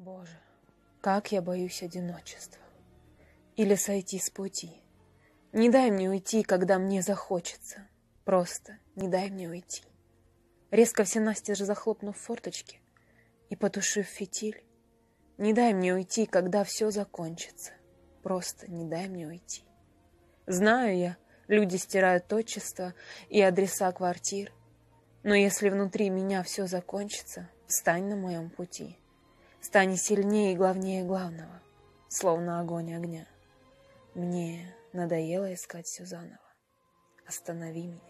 Боже, как я боюсь одиночества. Или сойти с пути. Не дай мне уйти, когда мне захочется. Просто не дай мне уйти. Резко все настежь захлопнув форточки и потушив фитиль, не дай мне уйти, когда все закончится. Просто не дай мне уйти. Знаю я, люди стирают отчество и адреса квартир, но если внутри меня все закончится, встань на моем пути. Стань сильнее и главнее главного, словно огонь огня. Мне надоело искать все заново. Останови меня.